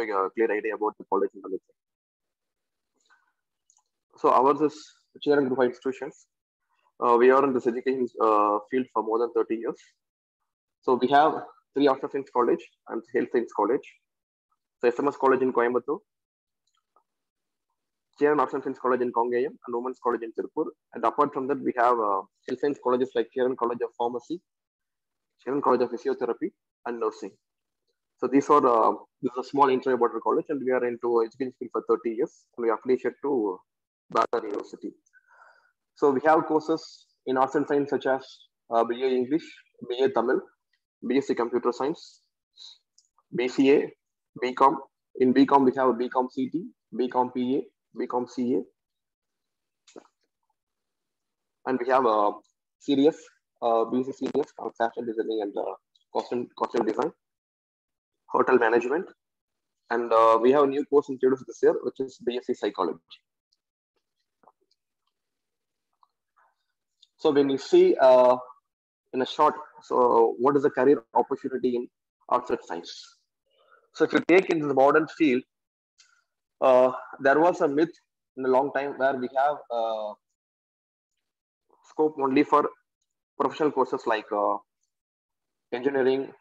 a clear idea about the college and everything. So ours is Cheran Group of institutions. Uh, we are in this education uh, field for more than 30 years. So we have three Arts Science College and Health Science College. So SMS College in Coimbatore, Arts and Science College in Kangayam, and Women's College in Tirupur. And apart from that, we have uh, health science colleges like Cheran College of Pharmacy, Cheran College of Physiotherapy, and Nursing. So these are uh, this is a small intro about college, and we are into education field for 30 years, and we are affiliated to Bharathiar University. So we have courses in arts and science such as uh, BA English, BA Tamil, BSc Computer Science, BCA, BCom. In BCom, we have BCom CT, BCom PA, BCom CA. And we have a CDS, uh, BSc CDS, fashion designing and uh, costume, costume design, hotel management. And uh, we have a new course introduced this year, which is BSc Psychology. So when you see uh, in a short, so what is the career opportunity in and science? So if you take into the modern field, uh, there was a myth in a long time where we have uh, scope only for professional courses like uh, engineering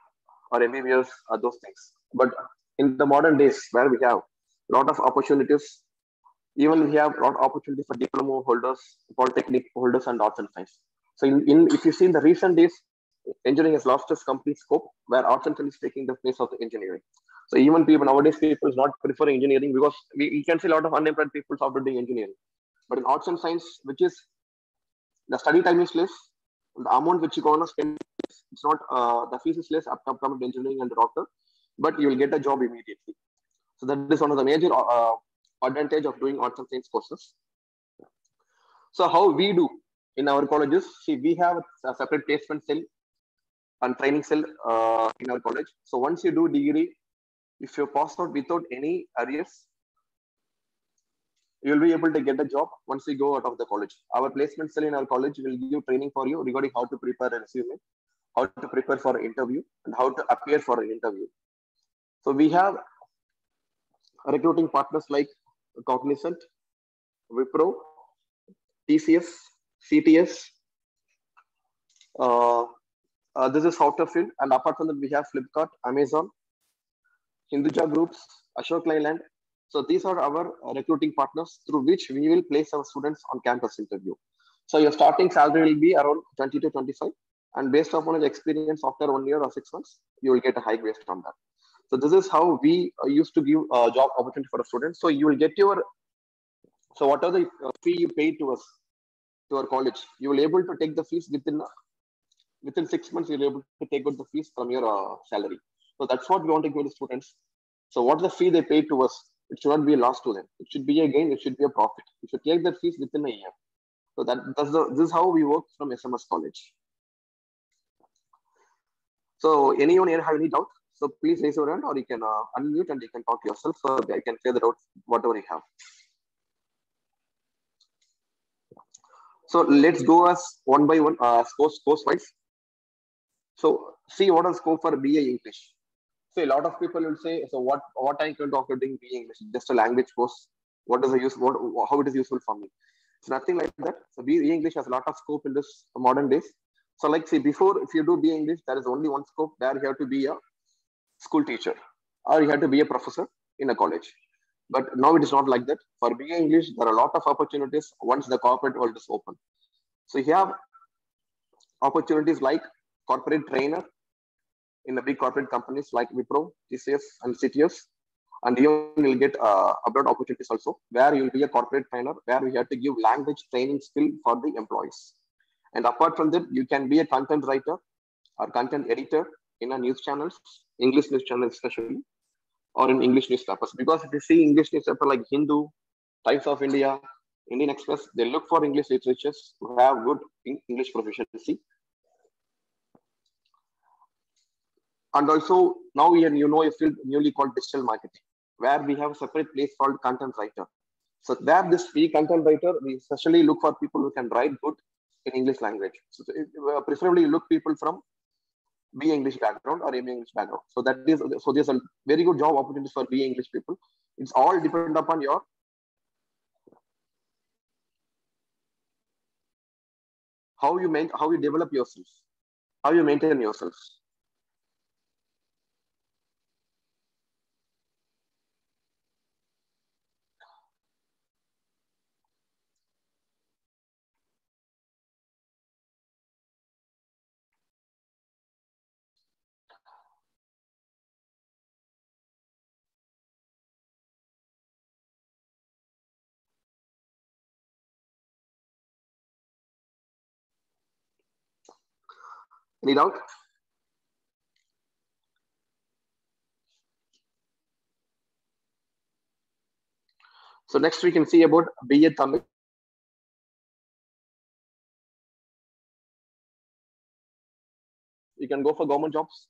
or MBBS or those things. But in the modern days where we have a lot of opportunities even we have a lot of opportunity for diploma holders, polytechnic holders, and arts and science. So, in, in if you see in the recent days, engineering has lost its complete scope, where arts and science is taking the place of the engineering. So, even people nowadays, people is not preferring engineering because we, we can see a lot of unemployed people after doing engineering. But in arts and science, which is the study time is less, the amount which you're to spend, it's not uh, the fees is less up to engineering and doctor, but you will get a job immediately. So that is one of the major uh, advantage of doing arts and science courses. So how we do in our colleges, see, we have a separate placement cell and training cell uh, in our college. So once you do degree, if you pass out without any arrears, you'll be able to get a job once you go out of the college. Our placement cell in our college will give training for you regarding how to prepare a resume, how to prepare for interview, and how to appear for an interview. So we have recruiting partners like Cognizant, Wipro, TCS, CTS. Uh, uh, this is Field, and apart from that, we have Flipkart, Amazon, Hinduja Groups, Ashok Leyland. So these are our recruiting partners through which we will place our students on campus interview. So your starting salary will be around 20 to 25, and based upon the experience after one year or six months, you will get a hike based on that. So this is how we uh, used to give a job opportunity for a student. So you will get your, so what are the uh, fee you pay to us, to our college, you will able to take the fees within, within six months, you're able to take out the fees from your uh, salary. So that's what we want to give the students. So what the fee they pay to us, it should not be a loss to them. It should be a gain, it should be a profit. You should take that fees within a year. So that that's the, this is how we work from SMS college. So anyone here have any doubt? So please raise your hand or you can uh, unmute and you can talk yourself so I can clear the out whatever you have. So let's go as one by one, uh, course, course wise. So see what is scope for BA English. So a lot of people will say, so what what I can talk about doing BA English? Just a language course. What is the use? What how it is useful for me? It's nothing like that. So BA English has a lot of scope in this modern days. So like say before, if you do BA English, there is only one scope. There you have to be a school teacher or you have to be a professor in a college. But now it is not like that. For BA English, there are a lot of opportunities once the corporate world is open. So you have opportunities like corporate trainer in the big corporate companies like Wipro, TCS, and CTS. And you will get uh, abroad opportunities also, where you will be a corporate trainer, where we have to give language training skill for the employees. And apart from that, you can be a content writer or content editor in a news channels, English news channels especially, or in English newspapers. Because if you see English newspaper like Hindu, Times of India, Indian Express, they look for English literatures who have good English proficiency. And also now we are, you know a field newly called digital marketing, where we have a separate place called content writer. So there, this free content writer, we especially look for people who can write good in English language. So uh, preferably look people from BA English background or MA English background. So that is so there's a very good job opportunities for BA English people. It's all depend upon your how you main, how you develop yourself, how you maintain yourself. Any doubt? So next we can see about BA Tamil. You can go for government jobs.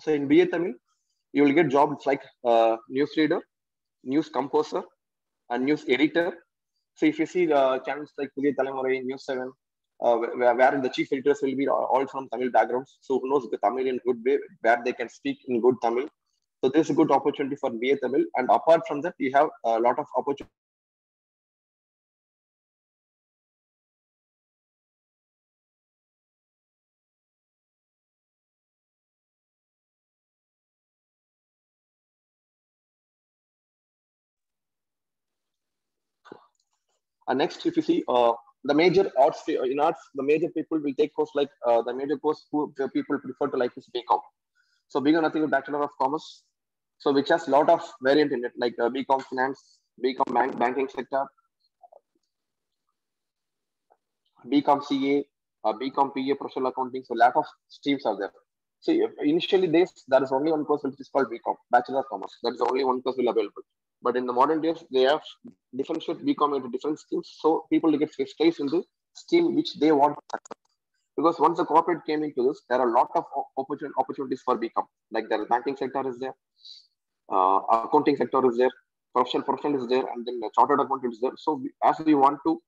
So in BA Tamil, you will get jobs like uh, news reader, news composer, and news editor. So if you see the channels like Pudhiya Thalaimurai, News 7, uh, where, where the chief editors will be all from Tamil backgrounds. So who knows the Tamil in good way, where they can speak in good Tamil. So this is a good opportunity for BA Tamil. And apart from that, we have a lot of opportunity. Next, if you see uh, the major arts in arts, the major people will take course like uh, the major course who people prefer to like is BCom. So BCom nothing but Bachelor of Commerce. So which has a lot of variant in it, like uh, BCom Finance, BCom bank, Banking sector, BCom CA, uh, BCom PA, Professional Accounting. So lot of streams are there. So initially this there is only one course which is called BCom, Bachelor of Commerce. That is only one course will available. But in the modern days, they have differentiate BCom into different streams. So people get specialized into scheme which they want. Because once the corporate came into this, there are a lot of opportunities for BCom. Like the banking sector is there, uh, accounting sector is there, professional professional is there, and then the chartered accountant is there. So as we want to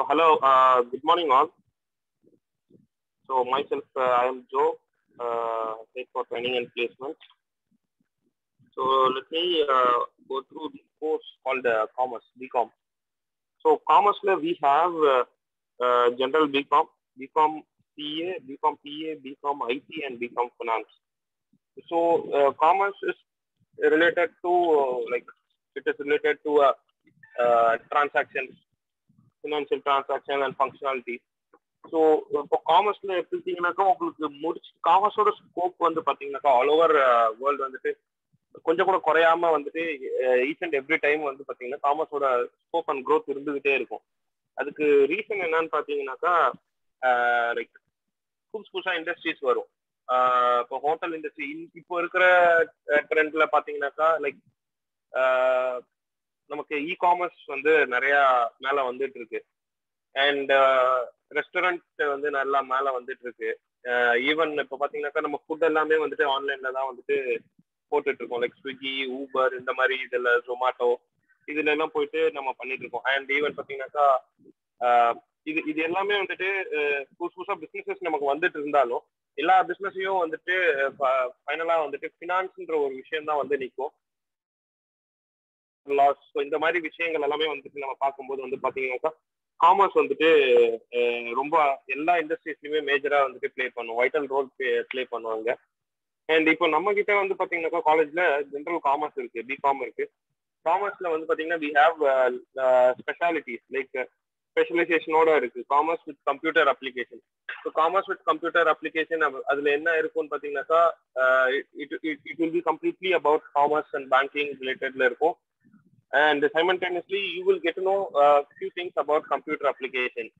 So hello, uh, good morning all. So myself, uh, I am Joe, uh, head for training and placement. So let me uh, go through the course called uh, Commerce, BCom. So Commerce we have uh, uh, General BCom, BCom CA, BCom PA, BCom IT, and BCom Finance. So uh, Commerce is related to uh, like it is related to uh, transactions, financial transaction and functionality so இப்போ காமர்ஸ்ல எடுத்துக்கிட்டீங்கன்னாக்கா உங்களுக்கு முடிச்சு காமர்ஸோட scope வந்து பார்த்தீங்கன்னாக்கா all over world uh, வந்துட்டு கொஞ்சம் கூட குறையாம வந்துட்டு ஈச் அண்ட் எவ்ரி டைம் வந்து பார்த்தீங்கன்னா காமர்ஸோட ஸ்கோப் அண்ட் க்ரோத் இருந்துகிட்டே இருக்கும். அதுக்கு ரீசன் என்னன்னு பார்த்தீங்கன்னாக்கா லைக் uh, புதுசு புதுசாக இண்டஸ்ட்ரீஸ் வரும். Uh, இப்போ ஹோட்டல் இண்டஸ்ட்ரி இப்போ இருக்கிற ட்ரெண்ட்ல பார்த்தீங்கன்னாக்கா லைக் நமக்கு இ காமர்ஸ் வந்து நிறைய மேல வந்துட்டு இருக்கு அண்ட் ரெஸ்டாரண்ட் uh, வந்து நல்லா மேல வந்துட்டு இருக்கு ஈவன் uh, இப்போ பாத்தீங்கன்னாக்கா நம்ம ஃபுட் எல்லாமே வந்துட்டு ஆன்லைன்ல தான் வந்துட்டு போட்டுட்டு இருக்கோம் லைக் ஸ்விக்கி ஊபர் இந்த மாதிரி இதுல ஜொமாட்டோ இதுல எல்லாம் போயிட்டு நம்ம பண்ணிட்டு இருக்கோம் அண்ட் ஈவன் பாத்தீங்கன்னாக்கா uh, இது இது எல்லாமே வந்துட்டு புதுசு புதுசா பிசினஸஸ் நமக்கு வந்துட்டு இருந்தாலும் எல்லா பிசினஸையும் வந்துட்டு ஃபைனலா வந்துட்டு ஃபினான்ஸ்ன்ற ஒரு விஷயம் தான் வந்து நிற்கும் லாஸ் இந்த மாதிரி விஷயங்கள் எல்லாமே வந்துட்டு நம்ம பார்க்கும்போது வந்து பாத்தீங்கன்னாக்கா காமர்ஸ் வந்துட்டு ரொம்ப எல்லா இண்டஸ்ட்ரீஸ்லயுமே மேஜரா வந்துட்டு பிளே பண்ணும். வைட்டல் ரோல் பிளே பண்ணுவாங்க. அண்ட் இப்போ நம்ம கிட்ட வந்து பாத்தீங்கன்னாக்கா காலேஜ்ல ஜென்ரல் காமர்ஸ் இருக்கு பிகாம் இருக்கு. காமர்ஸ்ல வந்து பாத்தீங்கன்னா வி ஹாவ் ஸ்பெஷாலிட்டிஸ் லைக் ஸ்பெஷலைசேஷனோட இருக்கு. Commerce with computer application so commerce with computer application அதுல என்ன இருக்கும்னு பாத்தீங்கன்னாக்கா it it will be completely about commerce and banking ரிலேட்டட்ல இருக்கும். And simultaneously you will get know few things about computer application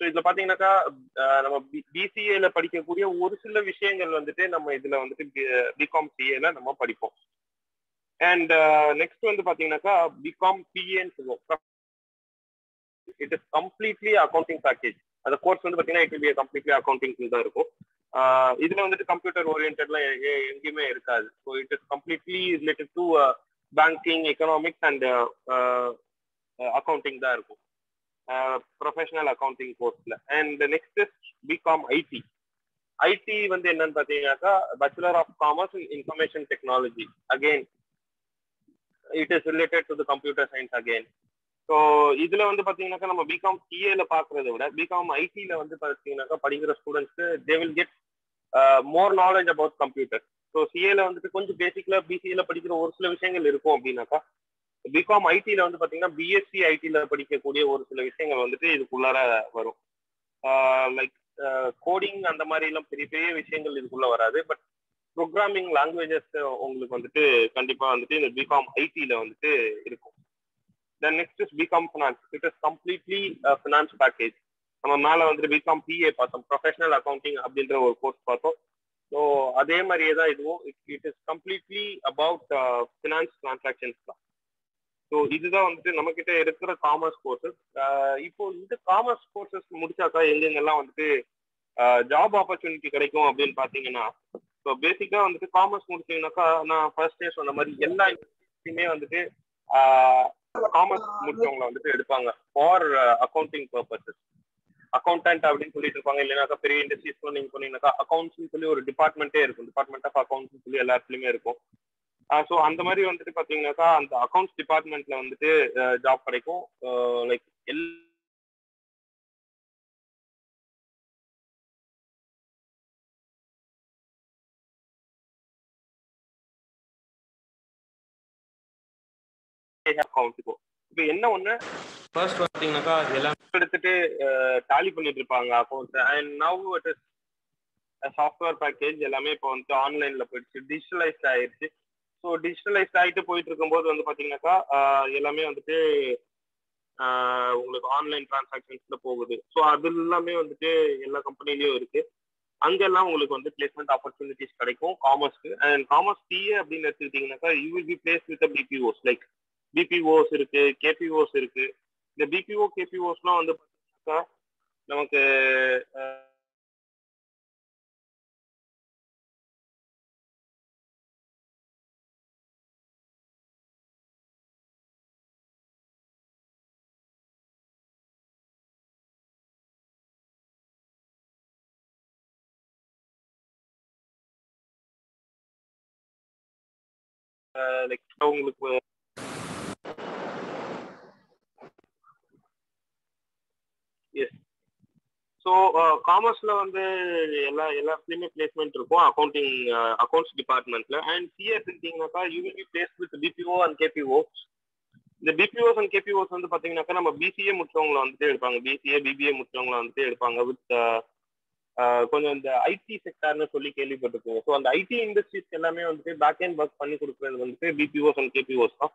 so இதுல பாத்தீங்கன்னாக்கா uh, நம்ம பிசிஏல படிக்கக்கூடிய ஒரு சில விஷயங்கள் வந்துட்டு நம்ம இதுல வந்துட்டு பிகாம் சிஏல நம்ம படிப்போம். அண்ட் நெக்ஸ்ட் uh, வந்து பாத்தீங்கன்னாக்கா பிகாம் பிஏன்னு சொல்லுவோம். It is completely accounting package அந்த கோர்ஸ் வந்து பாத்தீங்கன்னா இட் பி கம்ப்ளீட்லி அக்கௌண்டிங் தான் இருக்கும். Uh, இதுல வந்துட்டு கம்ப்யூட்டர் ஓரியன்டெட்லாம் எங்கேயுமே இருக்காது. So it is completely related to banking economics and accounting தான் இருக்கும். Professional accounting கோர்ஸ்ல and next BCom IT IT வந்து என்னன்னு பார்த்தீங்கன்னாக்கா bachelor of commerce in information technology again it is related to the computer science again so இதுல வந்து பாத்தீங்கன்னாக்கா நம்ம BCom சிஏல பாக்குறத விட பிகாம் ஐடில வந்து பாத்தீங்கன்னாக்கா படிக்கிற ஸ்டூடெண்ட்ஸ்க்கு they will get more knowledge about computer so சிஏல வந்துட்டு கொஞ்சம் பேசிக்ல பிசிஏல படிக்கிற ஒரு சில விஷயங்கள் இருக்கும் அப்படின்னாக்கா பிகாம் ஐடில வந்து பாத்தீங்கன்னா பிஎஸ்சி ஐடில படிக்கக்கூடிய ஒரு சில விஷயங்கள் வந்துட்டு இதுக்குள்ளார வரும். லைக் கோடிங் அந்த மாதிரி எல்லாம் பெரிய பெரிய விஷயங்கள் இதுக்குள்ள வராது. பட் ப்ரோக்ராமிங் லாங்குவேஜஸ் உங்களுக்கு வந்துட்டு கண்டிப்பா வந்துட்டு இந்த பிகாம் ஐடியில வந்துட்டு இருக்கும். Then next is BCom finance it is completely finance package நம்ம மேல வந்துட்டு பிகாம் பிஏ பார்த்தோம். ப்ரொஃபஷனல் அக்கௌண்டிங் அப்படின்ற ஒரு கோர்ஸ் பார்த்தோம். ஸோ அதே மாதிரியே தான் இதுவும். It is completely about finance transactions தான். ஸோ இதுதான் வந்துட்டு நம்ம கிட்ட இருக்கிற காமர்ஸ் கோர்சஸ் uh, இப்போ இந்த காமர்ஸ் கோர்சஸ் முடிச்சாக்கா எங்கெங்கெல்லாம் வந்துட்டு uh, ஜாப் ஆப்பர்ச்சுனிட்டி கிடைக்கும் அப்படின்னு பார்த்தீங்கன்னா ஸோ பேசிக்காக வந்துட்டு காமர்ஸ் முடிச்சீங்கன்னாக்கா நான் ஃபர்ஸ்ட் டே சொன்ன மாதிரி எல்லா இண்டஸ்ட்ரியுமே வந்துட்டு uh, காமர்ஸ் முடிச்சவங்களை வந்துட்டு எடுப்பாங்க ஃபார் அக்கௌண்டிங் பர்பஸஸ் அக்கௌண்டன்ட் அப்படின்னு சொல்லிட்டு இருப்பாங்க இல்லைனாக்கா பெரிய இண்டஸ்ட்ரீஸ் நீங்க சொன்னீங்கன்னாக்கா அக்கௌண்ட்ஸ்னு சொல்லி ஒரு டிபார்ட்மெண்ட்டே இருக்கும். டிபார்ட்மெண்ட் ஆஃப் அக்கௌண்ட்ஸ் சொல்லி எல்லா இடத்துலயுமே இருக்கும் ஸோ அந்த மாதிரி வந்துட்டு பாத்தீங்கன்னாக்கா அந்த அக்கௌண்ட்ஸ் டிபார்ட்மெண்ட்ல வந்துட்டு ஜாப் கிடைக்கும். லைக் எல் அக்கௌண்ட்டுக்கும் இப்போ என்ன ஒண்ணு? ஃபர்ஸ்ட் பார்த்தீங்கன்னாக்கா எல்லாம் எடுத்துட்டு டாலி பண்ணிட்டு இருப்பாங்க accounts and now it is software package எல்லாமே இப்போ வந்து ஆன்லைன்ல போயிடுச்சு. டிஜிட்டலைஸ்ட் ஆயிடுச்சு ஸோ டிஜிட்டலைஸ்ட் ஆகிட்டு போயிட்டு இருக்கும்போது வந்து பார்த்தீங்கன்னாக்கா எல்லாமே வந்துட்டு உங்களுக்கு ஆன்லைன் டிரான்சாக்ஷன்ஸ்ல போகுது. ஸோ அது எல்லாமே வந்துட்டு எல்லா கம்பெனிலையும் இருக்கு. அங்கெல்லாம் உங்களுக்கு வந்து பிளேஸ்மெண்ட் ஆப்பர்ச்சுனிட்டிஸ் கிடைக்கும். காமர்ஸ்க்கு அண்ட் காமர்ஸ் சிஏ அப்படின்னு எடுத்துக்கிட்டீங்கன்னாக்கா you will be place with BPOs like BPOs இருக்கு கேபிஓஸ் இருக்கு. இந்த பிபிஓ கேபிஓஸ்லாம் வந்து பார்த்தீங்கன்னா நமக்கு லைக் உங்களுக்கு எஸ் ஸோ காமர்ஸ்ல வந்து எல்லா எல்லாத்துலேயுமே பிளேஸ்மெண்ட் இருக்கும் அக்கௌண்டிங் அக்கௌண்ட்ஸ் டிபார்ட்மெண்ட்ல and CA எடுத்துக்கிட்டீங்கன்னாக்கா you will be placed with BPO and KPO இந்த பிபிஓஸ் அண்ட் கேபிஓஸ் வந்து பாத்தீங்கன்னாக்கா நம்ம பிசிஏ முடிச்சவங்களை வந்துட்டு எடுப்பாங்க. பிசிஏ பிபிஏ முடிச்சவங்களை வந்துட்டு எடுப்பாங்க. வித் uh, uh, கொஞ்சம் இந்த ஐடி செக்டார்னு சொல்லி கேள்விப்பட்டிருக்கோம். ஸோ அந்த ஐடி இண்டஸ்ட்ரீஸ் எல்லாமே வந்துட்டு பேக் அண்ட் ஒர்க் பண்ணி கொடுக்குறது வந்துட்டு பிபிஓஸ் அண்ட் கேபிஓஸ் தான்.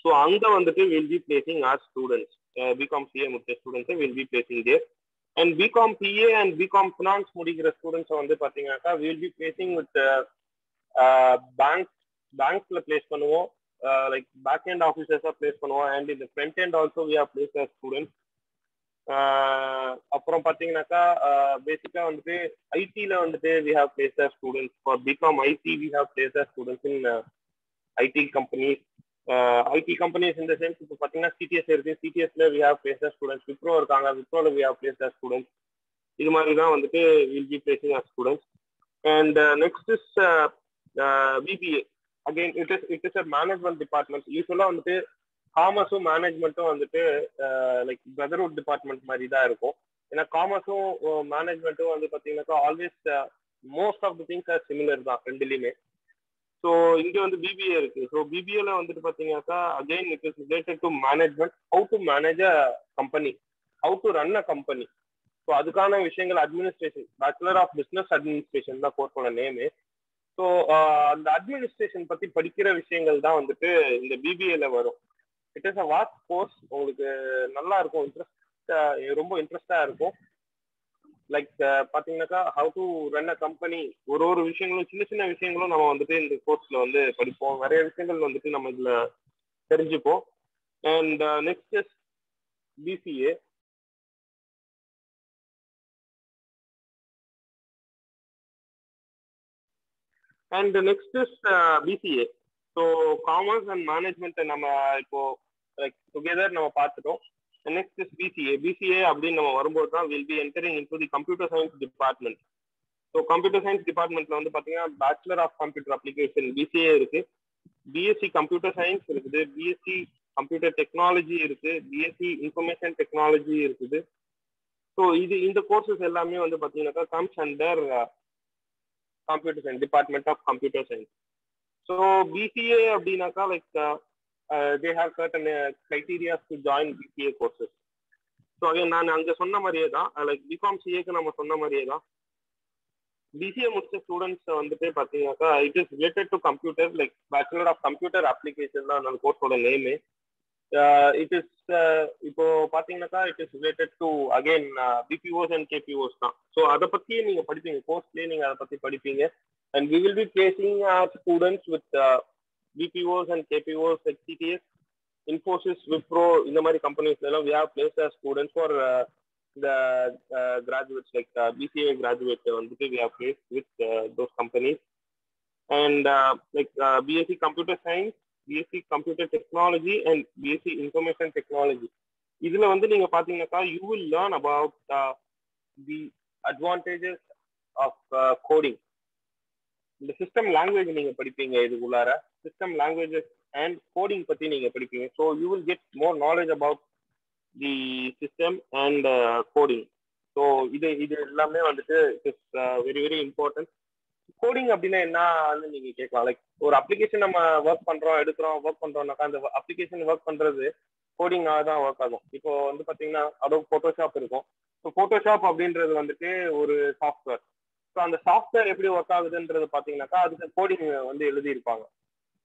ஸோ அங்க வந்துட்டு will be placing our students BCom CA முடிச்ச ஸ்டூடெண்ட்ஸை will be placing there and BCom BA and BCom finance முடிக்கிற ஸ்டூடெண்ட்ஸை வந்து பார்த்தீங்கன்னாக்கா will be placing with bank பேங்க்ஸ்ல place பண்ணுவோம். லைக் பேக் அண்ட் ஆஃபீஸர்ஸாக பிளேஸ் பண்ணுவோம். அண்ட் இந்த front end also we are place our students அப்புறம் பார்த்தீங்கன்னாக்கா பேசிக்காக வந்துட்டு ஐடியில் வந்துட்டு we have place our students for BCom IT we have place our students in IT companies IT companies இந்த சென்ஸ் இப்போ பார்த்தீங்கன்னா சிடிஎஸ் இருக்கு. சிடிஎஸ்ல we have place our students Wipro இருக்காங்க. விப்ரோல we have place our students இது மாதிரி தான் வந்துட்டு will be placing our students and next is BBA again it is it is a management department யூஸ்வலாக வந்துட்டு காமர்ஸும் மேனேஜ்மெண்ட்டும் வந்துட்டு லைக் பிரதர்ஹுட் டிபார்ட்மெண்ட் மாதிரி தான் இருக்கும். ஏன்னா காமர்ஸும் மேனேஜ்மெண்ட்டும் வந்து பார்த்தீங்கன்னாக்கா always most of the things are similar தான் ரெண்டுலேயுமே. ஸோ இங்கே வந்து பிபிஏ இருக்கு. ஸோ பிபிஏல வந்துட்டு பார்த்தீங்கன்னாக்கா again it is related to management how to manage a company how to run a company so அதுக்கான விஷயங்கள் administration bachelor of business administration தான் கோர்ஸோட நேமு ஸோ அந்த அட்மினிஸ்ட்ரேஷன் பத்தி படிக்கிற விஷயங்கள் தான் வந்துட்டு இந்த பிபிஏல வரும். It is a what course உங்களுக்கு நல்லா இருக்கும். இன்ட்ரெஸ்ட் ரொம்ப இன்ட்ரெஸ்டா இருக்கும். லைக் uh, பாத்தீங்கன்னாக்கா how to run a company ஒரு ஒரு விஷயங்களும் சின்ன சின்ன விஷயங்களும் நம்ம வந்துட்டு இந்த கோர்ஸ்ல வந்து படிப்போம். நிறைய விஷயங்கள் வந்துட்டு நம்ம இதுல தெரிஞ்சுப்போம். And next is BCA and next is BCA so commerce and management நம்ம இப்போ லைக் டுகெதர் நம்ம பார்த்துட்டோம். நெக்ஸ்ட் இஸ் பிசிஏ பிசிஏ அப்படின்னு நம்ம வரும்போது தான் will be entering in to the computer science department so computer science டிபார்ட்மெண்ட்ல வந்து பார்த்தீங்கன்னா bachelor of computer application BCA இருக்கு. பிஎஸ்சி கம்ப்யூட்டர் சயின்ஸ் இருக்குது. பிஎஸ்சி கம்ப்யூட்டர் டெக்னாலஜி இருக்கு. பிஎஸ்சி இன்ஃபர்மேஷன் டெக்னாலஜி இருக்குது. ஸோ இது இந்த கோர்சஸ் எல்லாமே வந்து பார்த்தீங்கன்னாக்கா comes under computer science department of computer science so BCA அப்படின்னாக்கா like they have certain criteria to join BBA courses so அதே நான் அங்கே சொன்ன மாதிரியே தான் லைக் பிகாம் சிஏக்கு நம்ம சொன்ன மாதிரியே தான். பிசிஏ முடிச்ச ஸ்டூடெண்ட்ஸ் வந்துட்டு பார்த்தீங்கன்னாக்கா it is related to computer like bachelor of computer application தான் அந்த கோர்ஸோட நேமு இட் இஸ் இப்போ பார்த்தீங்கன்னாக்கா it is related to again BPOs and KPOs தான். ஸோ அதை பற்றியே நீங்கள் படிப்பீங்க கோர்ஸ்லேயே நீங்கள் அதை பற்றி படிப்பீங்க. And we will be placing our students with BPOs and KPOs like CTS Infosys Wipro இந்த மாதிரி கம்பெனிஸ்ல எல்லாம் we have place our students for இந்த கிராஜுவேட்ஸ் லைக் பிசிஏ கிராஜுவேட் வந்துட்டு we have place with those companies and like BSc computer science BSc computer technology and BSc information technology இதுல வந்து நீங்க பாத்தீங்கன்னாக்கா you will learn about the advantages of coding இந்த system language நீங்க படிப்பீங்க இதுக்குள்ளார. System languages and coding பத்தி நீங்க படிப்பீங்க. So you will get more knowledge about the system and coding so இது இது எல்லாமே வந்துட்டு it is very very important coding அப்படின்னா என்னன்னு நீங்க கேட்கலாம். லைக் ஒரு அப்ளிகேஷன் நம்ம ஒர்க் பண்றோம் எடுக்கிறோம் ஒர்க் பண்றோம்னாக்கா அந்த அப்ளிகேஷன் ஒர்க் பண்றது கோடிங்காக தான் ஒர்க் ஆகும். இப்போ வந்து பாத்தீங்கன்னா அதோ போட்டோஷாப் இருக்கும். ஸோ போட்டோஷாப் அப்படின்றது வந்துட்டு ஒரு சாஃப்ட்வேர் ஸோ அந்த சாஃப்ட்வேர் எப்படி ஒர்க் ஆகுதுன்றது பார்த்தீங்கன்னாக்கா அதுக்கு கோடிங் வந்து எழுதியிருப்பாங்க.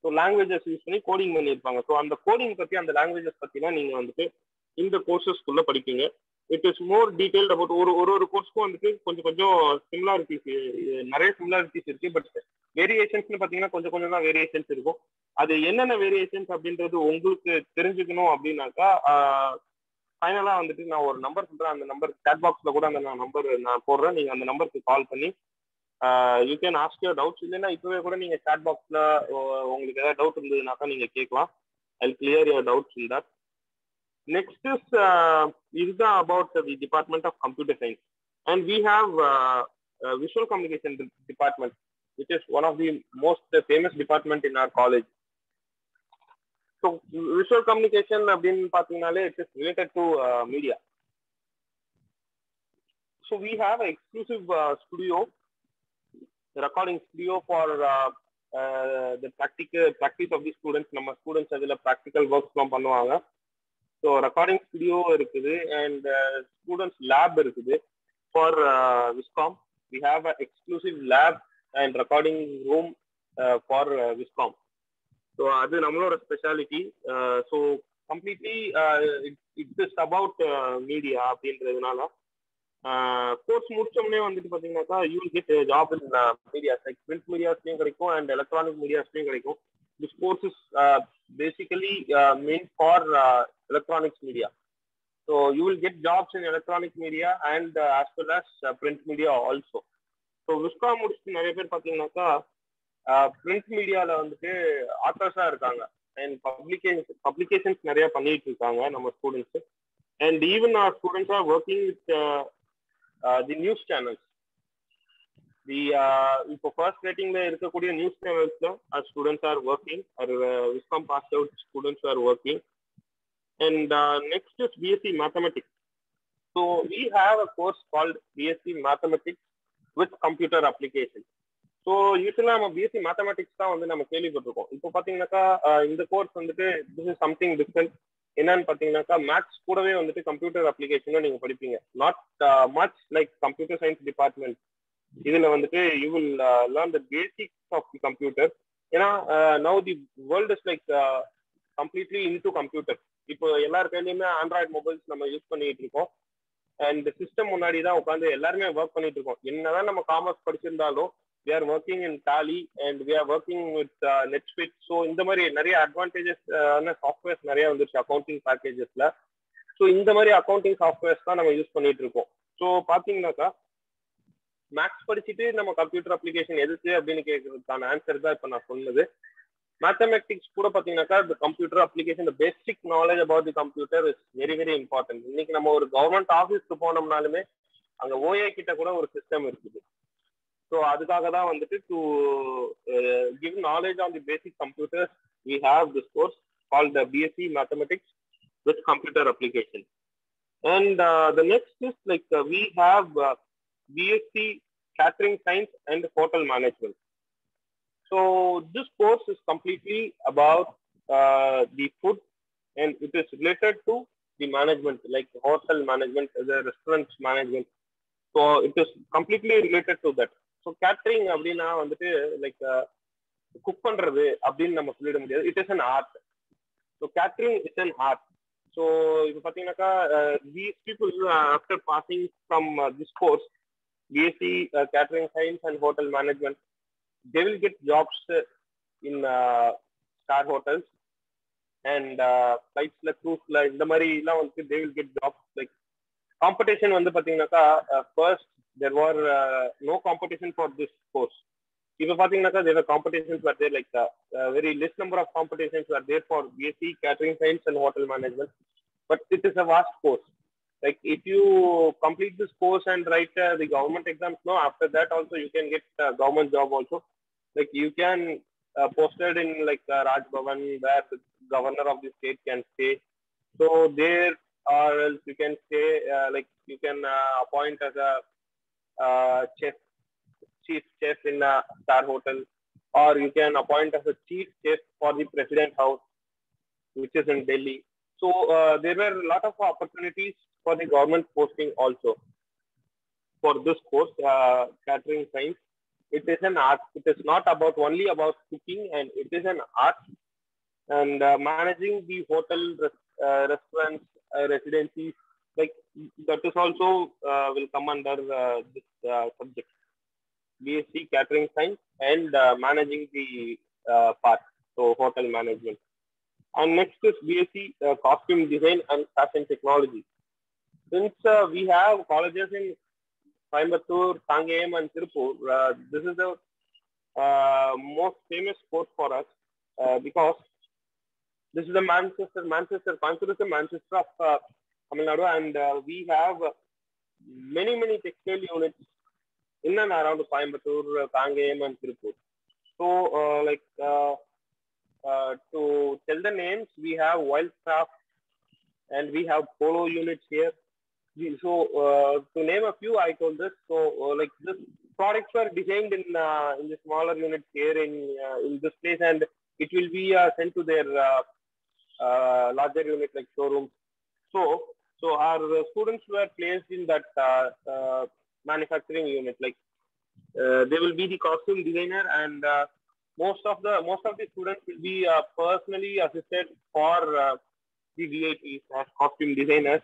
ஸோ லாங்குவேஜஸ் யூஸ் பண்ணி கோடிங் பண்ணியிருப்பாங்க. ஸோ அந்த கோடிங் பற்றி அந்த லாங்குவேஜஸ் பற்றினா நீங்கள் வந்துட்டு இந்த கோர்சஸ்க்குள்ளே படிப்பீங்க. It is more detailed about ஒரு ஒரு ஒரு கோர்ஸ்க்கும் வந்துட்டு கொஞ்சம் கொஞ்சம் சிமிலாரிட்டிஸ் நிறைய சிமிலாரிட்டிஸ் இருக்கு. பட் வேரியேஷன்ஸ்னு பார்த்தீங்கன்னா கொஞ்சம் கொஞ்சம் தான் வேரியேஷன்ஸ் இருக்கும். அது என்னென்ன வேரியேஷன்ஸ் அப்படின்றது உங்களுக்கு தெரிஞ்சுக்கணும் அப்படின்னாக்கா ஃபைனலா வந்துட்டு நான் ஒரு நம்பர் சொல்றேன். அந்த நம்பர் சேட் பாக்ஸ்ல கூட அந்த நான் நம்பர் நான் போடுறேன். நீங்க அந்த நம்பருக்கு கால் பண்ணி you can ask your doubts இல்லைன்னா இப்பவே கூட நீங்க சேட் பாக்ஸ்ல உங்களுக்கு ஏதாவது டவுட் இருந்ததுனாக்கா நீங்க கேட்கலாம். I clear your doubts in that next is இதுதான் about the department of computer science and we have visual communication department which is one of the most famous department in our college so visual communication அப்படின்னு பார்த்தீங்கனாலே it is related to media so we have exclusive studio recording studio for the practical practice of the students நம்ம students அதில் practical ஒர்க்ஸ்லாம் பண்ணுவாங்க. So recording studio இருக்குது and students lab இருக்குது. For Viscom we have a exclusive lab and recording room for Viscom so அது நம்மளோட speciality so completely it is about media அப்படின்றதுனால course முடிச்சோம்னே வந்துட்டு பார்த்தீங்கன்னாக்கா you get job in medias like print மீடியாஸ்லையும் கிடைக்கும் and electronic மீடியாஸ்லையும் கிடைக்கும். This course is basically main for electronics media so you will get jobs in electronic media and as well as print media also so Viscom முடிச்சுட்டு நிறைய பேர் பார்த்தீங்கன்னாக்கா print மீடியால வந்துட்டு ஆத்தர்ஸா இருக்காங்க அண்ட் பப்ளிகேஷன் பப்ளிகேஷன்ஸ் நிறைய பண்ணிட்டு இருக்காங்க நம்ம students and even our students are working with the news channels the இப்போ ஃபர்ஸ்ட் ரேட்டிங்ல இருக்கக்கூடிய news சேனல்ஸ்ல students are working our Viscom pass out students are working and next is BSc mathematics so we have a course called BSc mathematics with computer application so usually நம்ம BSc mathematics தான் வந்து நம்ம கேள்விப்பட்டிருக்கோம். இப்போ பாத்தீங்கன்னாக்கா இந்த course வந்துட்டு this is something different என்னன்னு பாத்தீங்கன்னாக்கா மேத்ஸ் கூடவே வந்துட்டு கம்ப்யூட்டர் அப்ளிகேஷனும் நீங்க படிப்பீங்க. Not much like computer science department இதுல வந்துட்டு you will learn the basics of the computer ஏன்னா now the world is like completely into computer இப்போ எல்லார் கையிலையுமே ஆண்ட்ராய்டு மொபைல்ஸ் நம்ம யூஸ் பண்ணிட்டு இருக்கோம். அண்ட் சிஸ்டம் முன்னாடி தான் உட்காந்து எல்லாருமே ஒர்க் பண்ணிட்டு இருக்கோம். என்னதான் நம்ம காமர்ஸ் படிச்சிருந்தாலும் we are working in Tally and we are working with netspeed so இந்த மாதிரி நிறைய அட்வான்டேஜஸ் uh, சாஃப்ட்வேர்ஸ் நிறைய வந்துருச்சு அக்கௌண்டிங் பேக்கேஜஸ்ல ஸோ இந்த மாதிரி அக்கௌண்டிங் சாஃப்ட்வேர்ஸ் தான் நம்ம யூஸ் பண்ணிட்டு இருக்கோம். ஸோ பார்த்தீங்கன்னாக்கா மேக்ஸ் படிச்சுட்டு நம்ம கம்ப்யூட்டர் அப்ளிகேஷன் எதுக்கு அப்படின்னு கேட்கறதுக்கான ஆன்சர் தான் இப்போ நான் சொன்னது. மேத்தமெட்டிக்ஸ் கூட பார்த்தீங்கன்னாக்கா இந்த computer application basic knowledge about the computer is very very important இன்னைக்கு நம்ம ஒரு கவர்மெண்ட் ஆஃபீஸ்க்கு போனோம்னாலுமே அங்கே ஓஏ கிட்ட கூட ஒரு சிஸ்டம் இருக்குது. ஸோ அதுக்காக தான் வந்துட்டு to give knowledge on the basic computers we have this course call the BSc mathematics with computer application and the next is like we have BSc catering science and hotel management So this course is completely about uh, the food and it is related to the management like hotel management, the restaurant management. So it is completely related to that. so catering அப்படின்னா வந்துட்டு like cook பண்றது அப்படின்னு நம்ம சொல்லிட முடியாது. It is an art so catering is an art so இப்போ பார்த்தீங்கன்னாக்கா these people after passing from this course BSc catering science and hotel management they will get jobs in star hotels and ஃப்ளைட்ஸ்ல க்ரூஸ்ல இந்த மாதிரி எல்லாம் they will get jobs like competition வந்து பார்த்தீங்கன்னாக்கா first there were uh, no competition for this course இப்ப பாத்தீங்கன்னாக்கா there were competitions were there like uh, uh, very less number of competitions were there for BSc catering science and hotel management but it is a vast course like if you complete this course and write uh, the government exams no after that also you can get a government job also like you can uh, posted in like uh, Raj Bhavan where the governor of the state can stay so there or else you can stay uh, like you can uh, appoint as a uh, chef chief chef in a star hotel or you can appoint as a chief chef for the president house which is in delhi so uh, there were a lot of opportunities for the government posting also for this course, uh, catering science. It is an art. It is not about only about cooking, and it is an art. And uh, managing the hotel, uh, restaurants, uh, residencies, like that is also uh, will come under uh, this uh, subject. BSc catering science and uh, managing the uh, part, so hotel management. And next is BSc costume design and fashion technology. Since we have colleges in Coimbatore, Sangam, and Tirupur, this is the most famous course for us because this is the Manchester, Manchester, is the Manchester of Tamil Nadu, and uh, we have many, many textile units in and around Coimbatore, Kangayam, and Tirupur. So, uh, like, uh, uh, to tell the names, we have Wildcraft and we have Polo units here. So to name a few, I told this. So like this products were designed in in the smaller units here in in this place, and it will be sent to their uh, larger unit like showrooms. So so our uh, students were placed in that uh, uh, manufacturing unit. Like they will be the costume designer, and most of the most of the students will be personally assisted for the VIPs as costume designers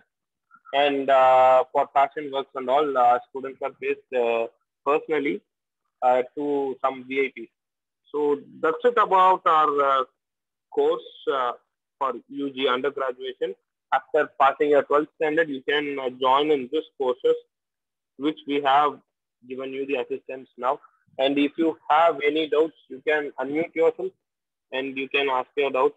and uh, for fashion works and all, uh, students are placed uh, personally to some VIPs. So that's it about our course for UG undergraduation. After passing your 12th standard, you can uh, join in this courses, which we have given you the assistance now. And if you have any doubts, you can unmute yourself and you can ask your doubts.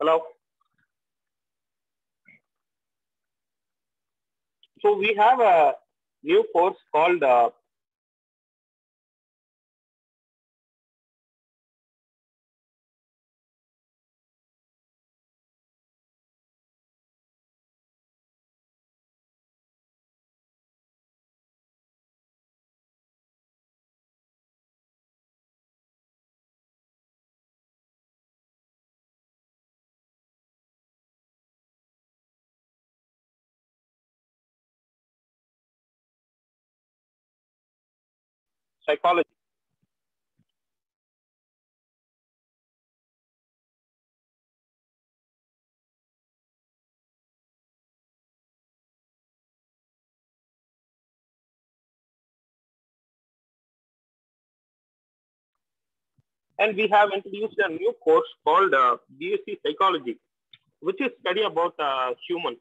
Hello. So we have a new course called uh, psychology. And we have introduced a new course called uh, BSc Psychology, which is study about uh, human.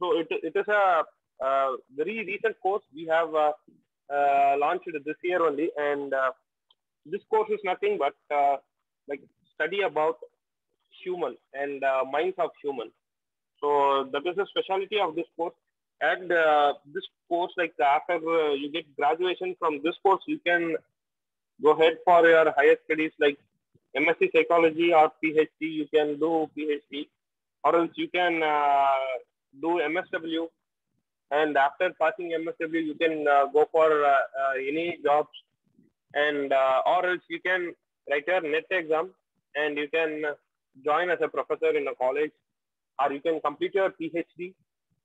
So it, it is a, uh very recent course we have uh, launched this year only, and uh, this course is nothing but uh, like study about human and uh, minds of human. So that is the specialty of this course. And uh, this course, like after uh, you get graduation from this course, you can go ahead for your higher studies like MSc Psychology or PhD. You can do PhD, or else you can uh, do MSW and after passing MSW, you can uh, go for uh, uh, any jobs, and or else you can write your NET exam, and you can join as a professor in a college, or you can complete your PhD,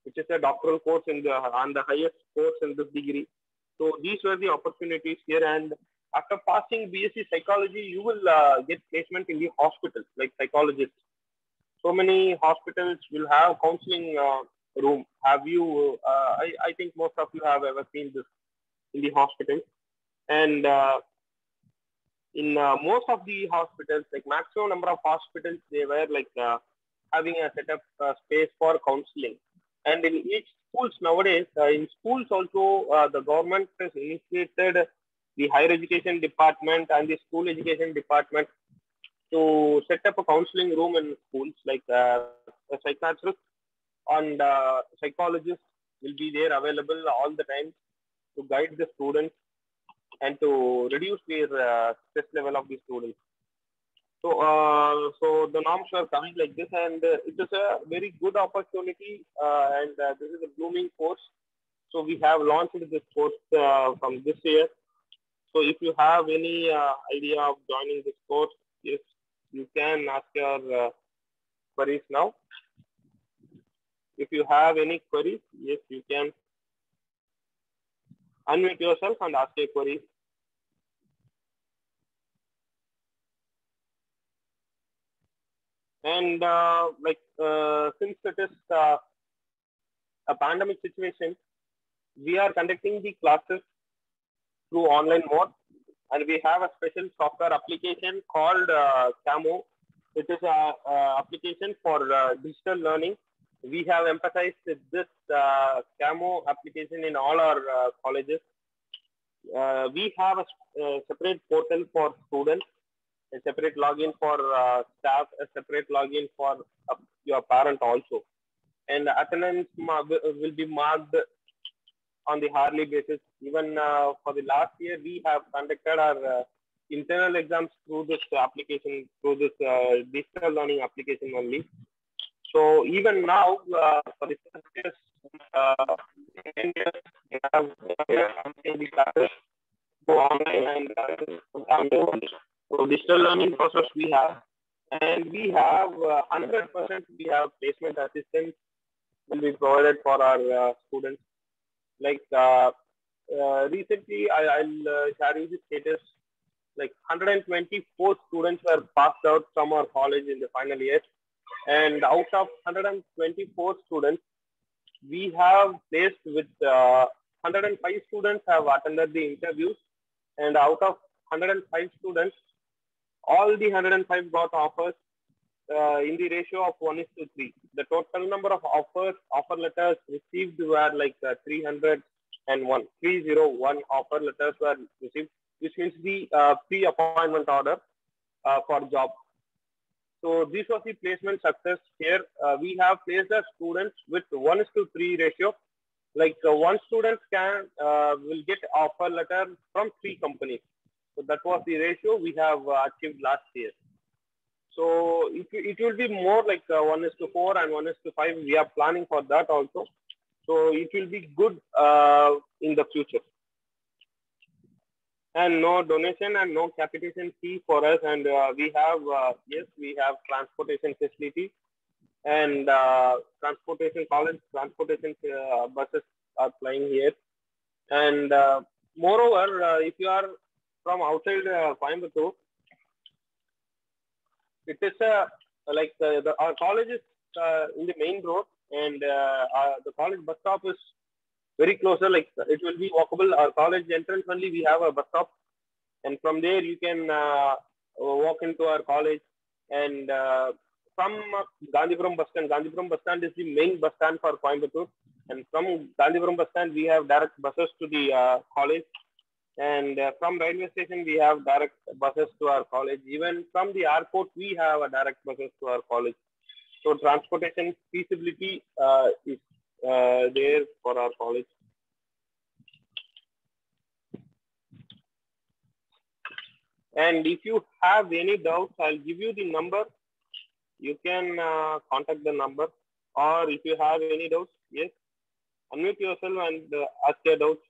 which is a doctoral course in the on the highest course in this degree. So these were the opportunities here, and after passing BSc Psychology, you will uh, get placement in the hospitals like psychologists. So many hospitals will have counseling uh, room. Have you? Uh, I, I think most of you have ever seen this in the hospital, and uh, in uh, most of the hospitals, like maximum number of hospitals, they were like uh, having a set of space for counseling. And in each schools nowadays, uh, in schools also, uh, the government has initiated the higher education department and the school education department to set up a counseling room in schools, like a psychiatrist and uh, psychologists will be there available all the time to guide the students and to reduce their uh, stress level of the students. So, uh, so the norms are coming like this, and uh, it is a very good opportunity, uh, and uh, this is a blooming course. So we have launched this course from this year. So if you have any idea of joining this course, yes, you can ask your queries now. If you have any queries, yes, you can unmute yourself and ask a query. And uh, like uh, since it is uh, a pandemic situation, we are conducting the classes through online mode, and we have a special software application called uh, CAMU. It is a, a application for uh, digital learning we have emphasized this uh, CAMU application in all our uh, colleges. uh, we have a, a, separate portal for students, a separate login for uh, staff, a separate login for uh, your parent also. And attendance will be marked on the hourly basis. Even uh, for the last year, we have conducted our uh, internal exams through this application, through this uh, digital learning application only. So even now, for the uh, we have classes go and so digital learning process we have, and we have 100% we have placement assistance will be provided for our students. Like uh, uh, recently I, will uh, the status. Like 124 students were passed out from our college in the final year and out of 124 students we have placed with uh, 105 students have attended the interviews and out of 105 students all the 105 got offers uh, in the ratio of 1 is to 3. The total number of offers, offer letters received were like uh, 301. 301 offer letters were received, which means the uh, pre-appointment order uh, for job. So this was the placement success here. Uh, we have placed the students with 1 is to 3 ratio. Like uh, one student can will get offer letter from three companies. So that was the ratio we have achieved last year. So it, it will be more like uh, 1 is to 4 and 1 is to 5. We are planning for that also. So it will be good uh, in the future. And no donation and no capitation fee for us. And uh, we have, uh, yes, we have transportation facility and uh, transportation college, transportation uh, buses are flying here. And moreover, if you are from outside Coimbatore, it is a like uh, the, our college is uh, in the main road and uh, the college bus stop is very closer like it will be walkable. Our college entrance only we have a bus stop. And from there you can uh, walk into our college. And uh, from Gandhipuram bus stand Gandhipuram bus stand is the main bus stand for Coimbatore. And from Gandhipuram bus stand we have direct buses to the uh, college. And uh, from railway station, we have direct buses to our college. Even from the airport, we have a direct buses to our college. So transportation feasibility uh, is uh, there for our college. And if you have any doubts, I'll give you the number. You can uh, contact the number. Or if you have any doubts, yes, unmute yourself and uh, ask your doubts.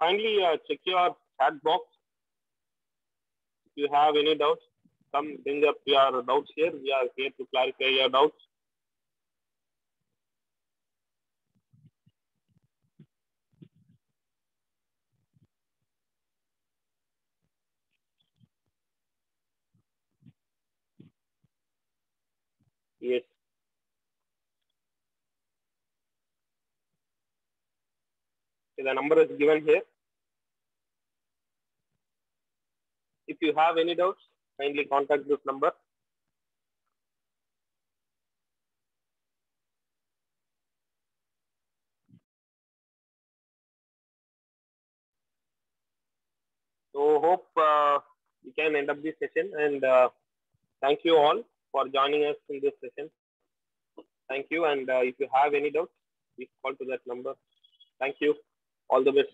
kindly uh, check your chat box. You have any doubts, come bring up your doubts here. We are here to clarify your doubts. Yes. the number is given here. If you have any doubts, kindly contact this number. So hope uh, we can end up this session and uh, thank you all for joining us in this session. Thank you. And uh, if you have any doubts, please call to that number. Thank you. All the best.